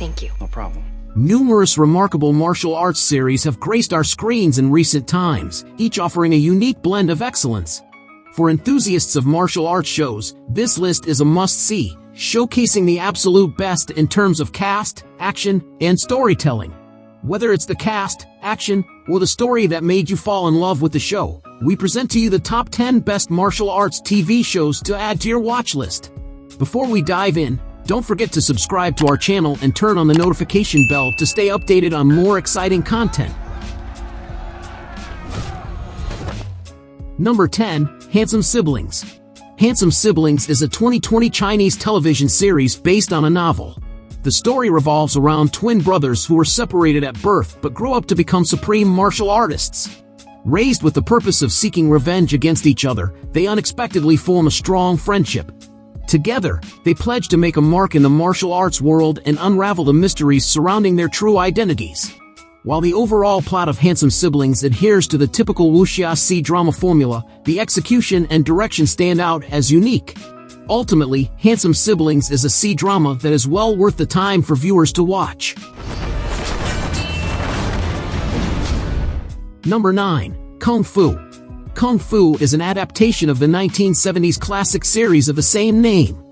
Thank you. No problem. Numerous remarkable martial arts series have graced our screens in recent times, each offering a unique blend of excellence. For enthusiasts of martial arts shows, this list is a must-see, showcasing the absolute best in terms of cast, action, and storytelling. Whether it's the cast, action, or the story that made you fall in love with the show, we present to you the top 10 best martial arts TV shows to add to your watch list. Before we dive in, don't forget to subscribe to our channel and turn on the notification bell to stay updated on more exciting content. Number 10, Handsome Siblings. Handsome Siblings is a 2020 Chinese television series based on a novel. The story revolves around twin brothers who were separated at birth but grow up to become supreme martial artists. Raised with the purpose of seeking revenge against each other, they unexpectedly form a strong friendship. Together, they pledge to make a mark in the martial arts world and unravel the mysteries surrounding their true identities. While the overall plot of Handsome Siblings adheres to the typical wuxia C-drama formula, the execution and direction stand out as unique. Ultimately, Handsome Siblings is a C-drama that is well worth the time for viewers to watch. Number 9. Kung Fu Kung Fu is an adaptation of the 1970s classic series of the same name.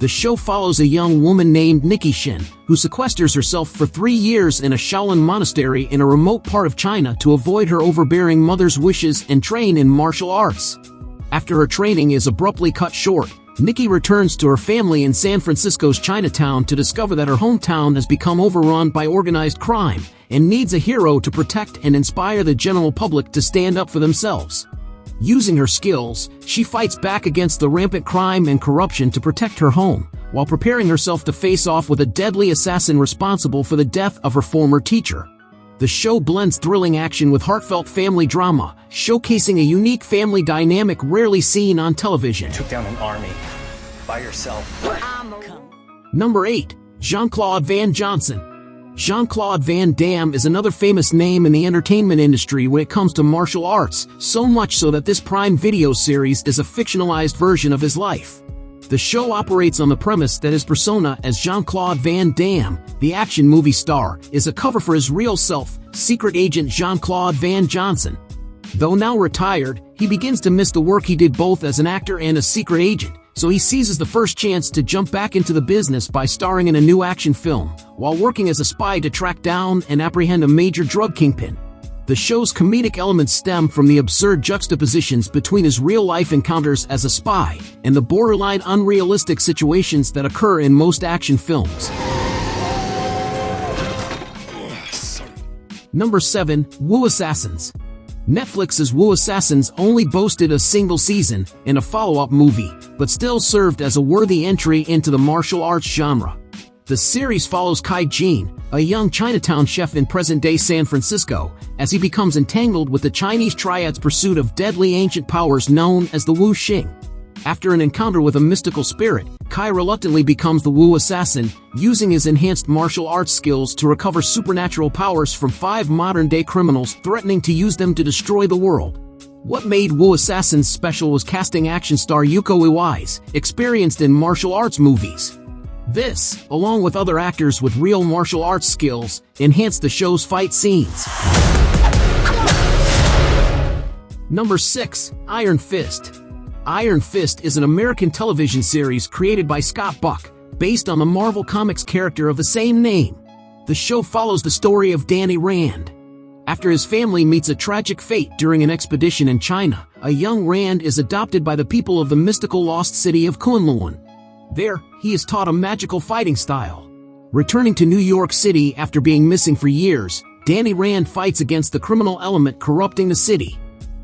The show follows a young woman named Nikki Shin, who sequesters herself for three years in a Shaolin monastery in a remote part of China to avoid her overbearing mother's wishes and train in martial arts. After her training is abruptly cut short, Nikki returns to her family in San Francisco's Chinatown to discover that her hometown has become overrun by organized crime and needs a hero to protect and inspire the general public to stand up for themselves. Using her skills, she fights back against the rampant crime and corruption to protect her home, while preparing herself to face off with a deadly assassin responsible for the death of her former teacher. The show blends thrilling action with heartfelt family drama, showcasing a unique family dynamic rarely seen on television. Took down an army by yourself. Number 8. Jean-Claude Van Johnson Jean-Claude Van Damme is another famous name in the entertainment industry when it comes to martial arts, so much so that this Prime Video series is a fictionalized version of his life. The show operates on the premise that his persona as Jean-Claude Van Damme, the action movie star, is a cover for his real self, secret agent Jean-Claude Van Johnson. Though now retired, he begins to miss the work he did both as an actor and a secret agent, so he seizes the first chance to jump back into the business by starring in a new action film, while working as a spy to track down and apprehend a major drug kingpin. The show's comedic elements stem from the absurd juxtapositions between his real-life encounters as a spy and the borderline unrealistic situations that occur in most action films. Number 7. Wu Assassins Netflix's Wu Assassins only boasted a single season in a follow-up movie, but still served as a worthy entry into the martial arts genre. The series follows Kai Jin, a young Chinatown chef in present-day San Francisco, as he becomes entangled with the Chinese triad's pursuit of deadly ancient powers known as the Wu Xing. After an encounter with a mystical spirit, Kai reluctantly becomes the Wu assassin, using his enhanced martial arts skills to recover supernatural powers from five modern-day criminals threatening to use them to destroy the world. What made Wu Assassins special was casting action star Iko Uwais, experienced in martial arts movies. This, along with other actors with real martial arts skills, enhanced the show's fight scenes. Number 6. Iron Fist Iron Fist is an American television series created by Scott Buck, based on the Marvel Comics character of the same name. The show follows the story of Danny Rand. After his family meets a tragic fate during an expedition in China, a young Rand is adopted by the people of the mystical lost city of Kunlun. There, he is taught a magical fighting style. Returning to New York City after being missing for years, Danny Rand fights against the criminal element corrupting the city.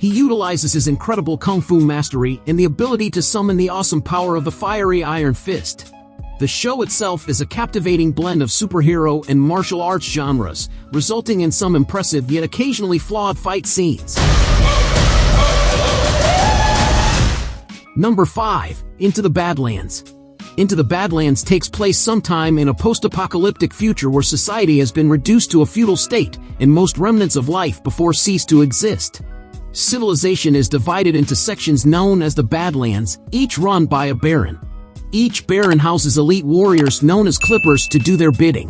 He utilizes his incredible kung fu mastery and the ability to summon the awesome power of the fiery Iron Fist. The show itself is a captivating blend of superhero and martial arts genres, resulting in some impressive yet occasionally flawed fight scenes. Number 5. Into the Badlands Into the Badlands takes place sometime in a post-apocalyptic future where society has been reduced to a feudal state and most remnants of life before cease to exist. Civilization is divided into sections known as the Badlands, each run by a baron. Each baron houses elite warriors known as Clippers to do their bidding.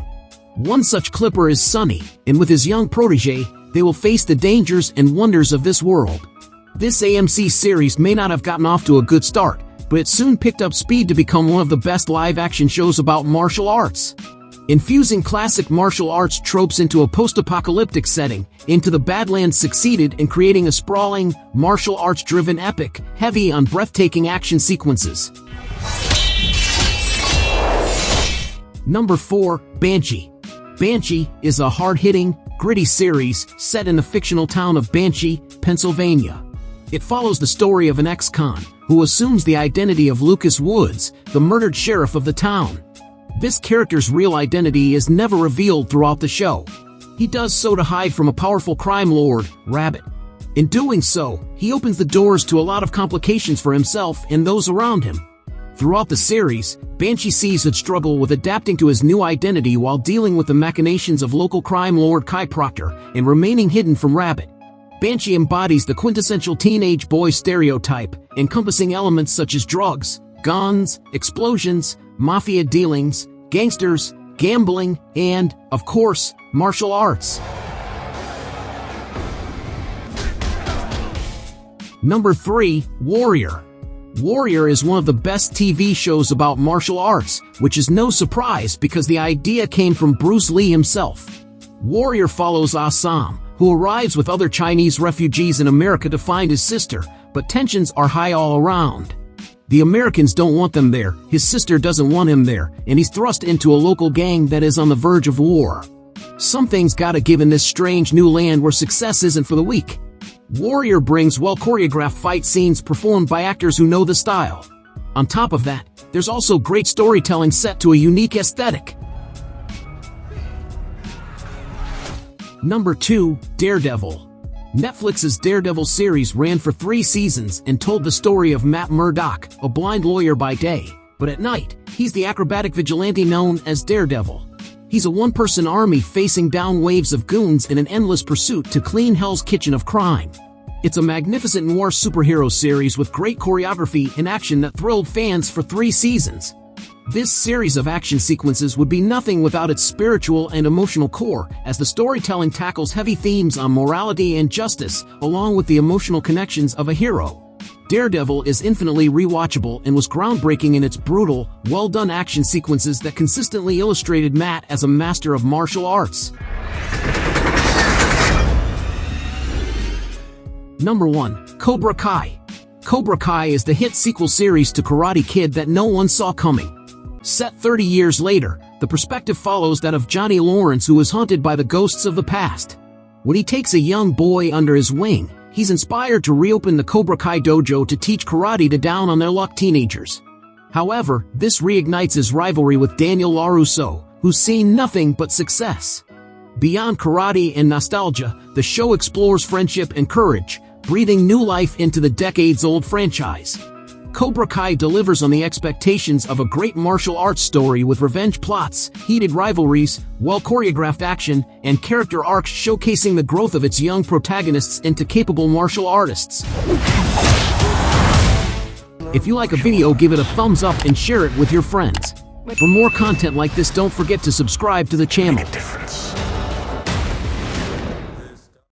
One such clipper is Sunny, and with his young protege, they will face the dangers and wonders of this world. This AMC series may not have gotten off to a good start, but it soon picked up speed to become one of the best live-action shows about martial arts. Infusing classic martial arts tropes into a post-apocalyptic setting, Into the Badlands succeeded in creating a sprawling, martial arts-driven epic, heavy on breathtaking action sequences. Number 4, Banshee. Banshee is a hard-hitting, gritty series set in the fictional town of Banshee, Pennsylvania. It follows the story of an ex-con who assumes the identity of Lucas Woods, the murdered sheriff of the town. This character's real identity is never revealed throughout the show. He does so to hide from a powerful crime lord, Rabbit. In doing so, he opens the doors to a lot of complications for himself and those around him. Throughout the series, Banshee sees a struggle with adapting to his new identity while dealing with the machinations of local crime lord Kai Proctor and remaining hidden from Rabbit. Banshee embodies the quintessential teenage boy stereotype, encompassing elements such as drugs, guns, explosions, mafia dealings, gangsters, gambling, and, of course, martial arts. Number 3. Warrior Warrior is one of the best TV shows about martial arts, which is no surprise because the idea came from Bruce Lee himself. Warrior follows Assam, who arrives with other Chinese refugees in America to find his sister, but tensions are high all around. The Americans don't want them there, his sister doesn't want him there, and he's thrust into a local gang that is on the verge of war. Something's gotta give in this strange new land where success isn't for the weak. Warrior brings well-choreographed fight scenes performed by actors who know the style. On top of that, there's also great storytelling set to a unique aesthetic. Number 2, Daredevil. Netflix's Daredevil series ran for three seasons and told the story of Matt Murdock, a blind lawyer by day, but at night, he's the acrobatic vigilante known as Daredevil. He's a one-person army facing down waves of goons in an endless pursuit to clean Hell's Kitchen of crime. It's a magnificent noir superhero series with great choreography and action that thrilled fans for three seasons. This series of action sequences would be nothing without its spiritual and emotional core, as the storytelling tackles heavy themes on morality and justice, along with the emotional connections of a hero. Daredevil is infinitely rewatchable and was groundbreaking in its brutal, well-done action sequences that consistently illustrated Matt as a master of martial arts. Number 1. Cobra Kai Cobra Kai is the hit sequel series to Karate Kid that no one saw coming. Set 30 years later, the perspective follows that of Johnny Lawrence who is haunted by the ghosts of the past. When he takes a young boy under his wing, he's inspired to reopen the Cobra Kai dojo to teach karate to down on their luck teenagers. However, this reignites his rivalry with Daniel LaRusso, who's seen nothing but success. Beyond karate and nostalgia, the show explores friendship and courage, breathing new life into the decades-old franchise. Cobra Kai delivers on the expectations of a great martial arts story with revenge plots, heated rivalries, well-choreographed action, and character arcs showcasing the growth of its young protagonists into capable martial artists. If you like a video, give it a thumbs up and share it with your friends. For more content like this, don't forget to subscribe to the channel.